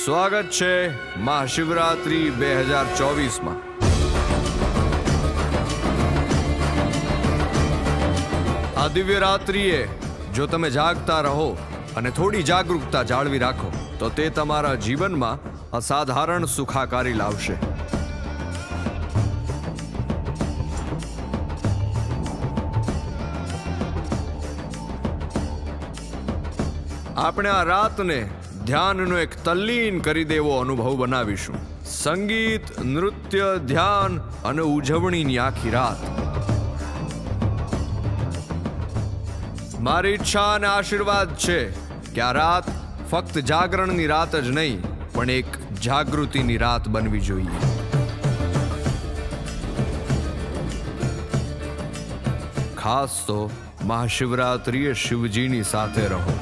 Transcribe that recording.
સ્વાગત છે મહાશિવરાત્રી બે હજાર ચોવીસમાં. આ દિવ્ય રાત્રિએ જો તમે જાગતા રહો અને થોડી જાગૃતતા જાળવી રાખો, તો તે તમારા જીવનમાં અસાધારણ સુખાકારી લાવશે. આપણે આ રાતને ધ્યાનનો એક તલ્લીન કરી દેવો અનુભવ બનાવીશું. સંગીત, નૃત્ય, ધ્યાન અને ઉજવણીની આખી રાત. મારી ઈચ્છા અને આશીર્વાદ છે કે આ રાત ફક્ત જાગરણની રાત જ નહીં, પણ એક જાગૃતિની રાત બનવી જોઈએ. ખાસ તો મહાશિવરાત્રિએ શિવજીની સાથે રહો.